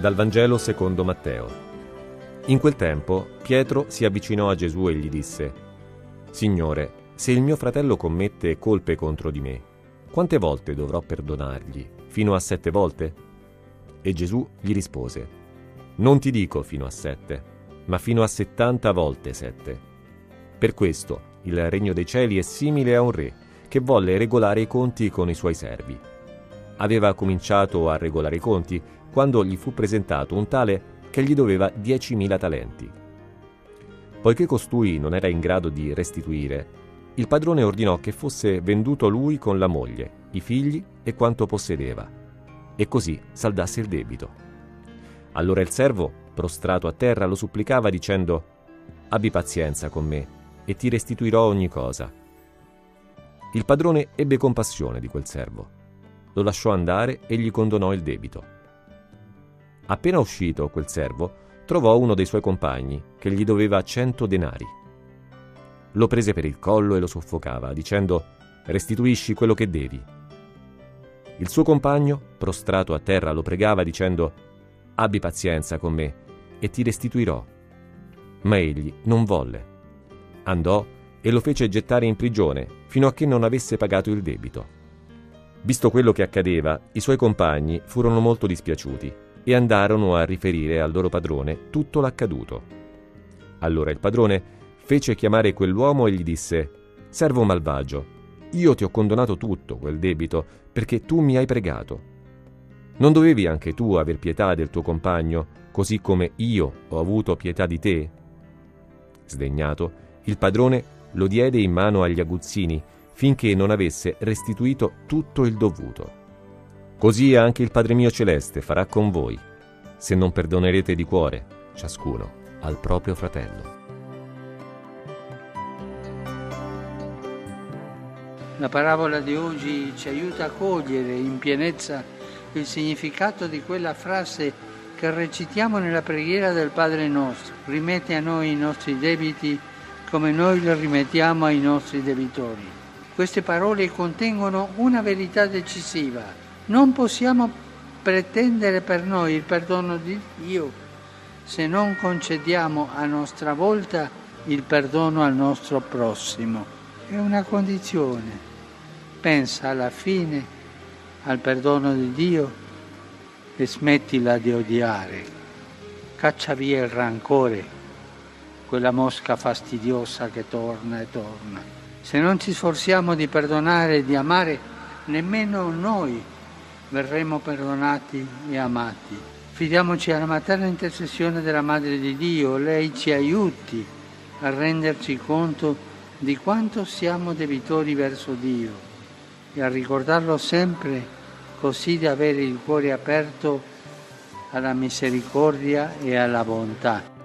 Dal Vangelo secondo Matteo. In quel tempo Pietro si avvicinò a Gesù e gli disse, Signore, se il mio fratello commette colpe contro di me, quante volte dovrò perdonargli? Fino a sette volte? E Gesù gli rispose, Non ti dico fino a sette, ma fino a settanta volte sette. Per questo il regno dei cieli è simile a un re che volle regolare i conti con i suoi servi. Aveva cominciato a regolare i conti quando gli fu presentato un tale che gli doveva 10.000 talenti. Poiché costui non era in grado di restituire, il padrone ordinò che fosse venduto lui con la moglie, i figli e quanto possedeva, e così saldasse il debito. Allora il servo, prostrato a terra, lo supplicava dicendo, Abbi pazienza con me, e ti restituirò ogni cosa. Il padrone ebbe compassione di quel servo, lo lasciò andare e gli condonò il debito. Appena uscito quel servo, trovò uno dei suoi compagni che gli doveva cento denari. Lo prese per il collo e lo soffocava, dicendo restituisci quello che devi. Il suo compagno, prostrato a terra, lo pregava dicendo abbi pazienza con me e ti restituirò. Ma egli non volle. Andò e lo fece gettare in prigione fino a che non avesse pagato il debito. Visto quello che accadeva, i suoi compagni furono molto dispiaciuti e andarono a riferire al loro padrone tutto l'accaduto. Allora il padrone fece chiamare quell'uomo e gli disse, Servo malvagio, io ti ho condonato tutto quel debito perché tu mi hai pregato. Non dovevi anche tu aver pietà del tuo compagno, così come io ho avuto pietà di te? Sdegnato, il padrone lo diede in mano agli aguzzini finché non avesse restituito tutto il dovuto. Così anche il Padre mio celeste farà con voi, se non perdonerete di cuore, ciascuno, al proprio fratello. La parabola di oggi ci aiuta a cogliere in pienezza il significato di quella frase che recitiamo nella preghiera del Padre nostro. Rimetti a noi i nostri debiti come noi li rimettiamo ai nostri debitori. Queste parole contengono una verità decisiva non possiamo pretendere per noi il perdono di Dio se non concediamo a nostra volta il perdono al nostro prossimo. È una condizione. Pensa alla fine al perdono di Dio e smettila di odiare. Caccia via il rancore, quella mosca fastidiosa che torna e torna. Se non ci sforziamo di perdonare e di amare, nemmeno noi verremo perdonati e amati. Fidiamoci alla materna intercessione della Madre di Dio, lei ci aiuti a renderci conto di quanto siamo debitori verso Dio e a ricordarlo sempre così da avere il cuore aperto alla misericordia e alla bontà.